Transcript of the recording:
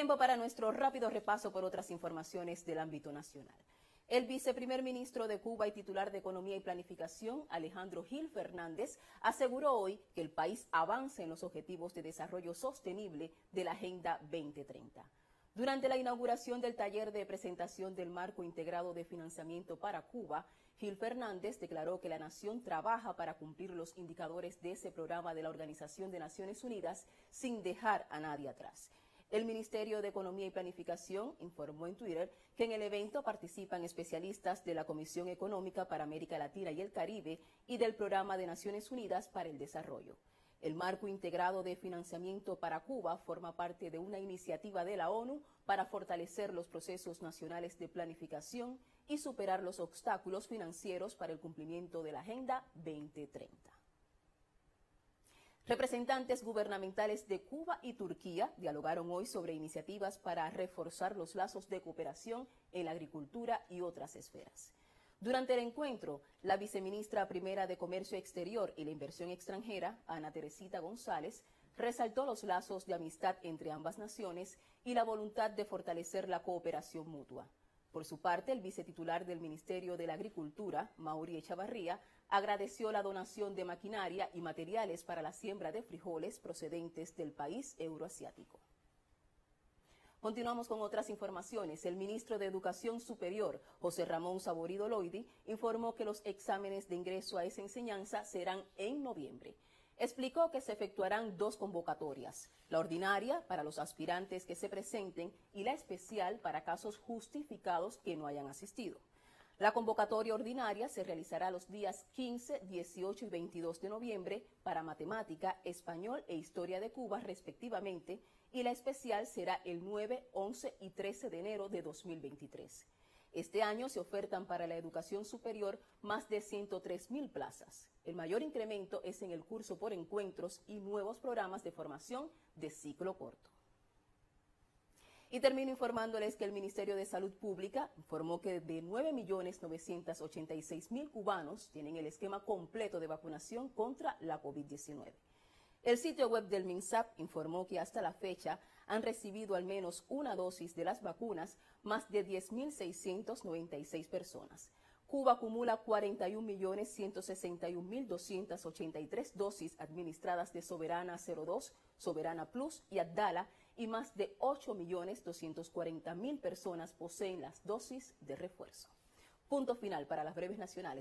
Tiempo para nuestro rápido repaso por otras informaciones del ámbito nacional. El viceprimer ministro de Cuba y titular de Economía y Planificación, Alejandro Gil Fernández, aseguró hoy que el país avance en los objetivos de desarrollo sostenible de la Agenda 2030. Durante la inauguración del taller de presentación del Marco Integrado de Financiamiento para Cuba, Gil Fernández declaró que la nación trabaja para cumplir los indicadores de ese programa de la Organización de Naciones Unidas sin dejar a nadie atrás. El Ministerio de Economía y Planificación informó en Twitter que en el evento participan especialistas de la Comisión Económica para América Latina y el Caribe y del Programa de Naciones Unidas para el Desarrollo. El marco integrado de financiamiento para Cuba forma parte de una iniciativa de la ONU para fortalecer los procesos nacionales de planificación y superar los obstáculos financieros para el cumplimiento de la Agenda 2030. Representantes gubernamentales de Cuba y Turquía dialogaron hoy sobre iniciativas para reforzar los lazos de cooperación en la agricultura y otras esferas. Durante el encuentro, la viceministra primera de Comercio Exterior y la Inversión Extranjera, Ana Teresita González, resaltó los lazos de amistad entre ambas naciones y la voluntad de fortalecer la cooperación mutua. Por su parte, el vicetitular del Ministerio de la Agricultura, Mauri Echavarría, agradeció la donación de maquinaria y materiales para la siembra de frijoles procedentes del país euroasiático. Continuamos con otras informaciones. El ministro de Educación Superior, José Ramón Saborido Loidi, informó que los exámenes de ingreso a esa enseñanza serán en noviembre explicó que se efectuarán dos convocatorias, la ordinaria para los aspirantes que se presenten y la especial para casos justificados que no hayan asistido. La convocatoria ordinaria se realizará los días 15, 18 y 22 de noviembre para matemática, español e historia de Cuba respectivamente y la especial será el 9, 11 y 13 de enero de 2023. Este año se ofertan para la educación superior más de 103 mil plazas. El mayor incremento es en el curso por encuentros y nuevos programas de formación de ciclo corto. Y termino informándoles que el Ministerio de Salud Pública informó que de 9.986.000 cubanos tienen el esquema completo de vacunación contra la COVID-19. El sitio web del MINSAP informó que hasta la fecha han recibido al menos una dosis de las vacunas más de 10.696 personas. Cuba acumula 41.161.283 dosis administradas de Soberana 02, Soberana Plus y Abdala y más de 8.240.000 personas poseen las dosis de refuerzo. Punto final para las breves nacionales.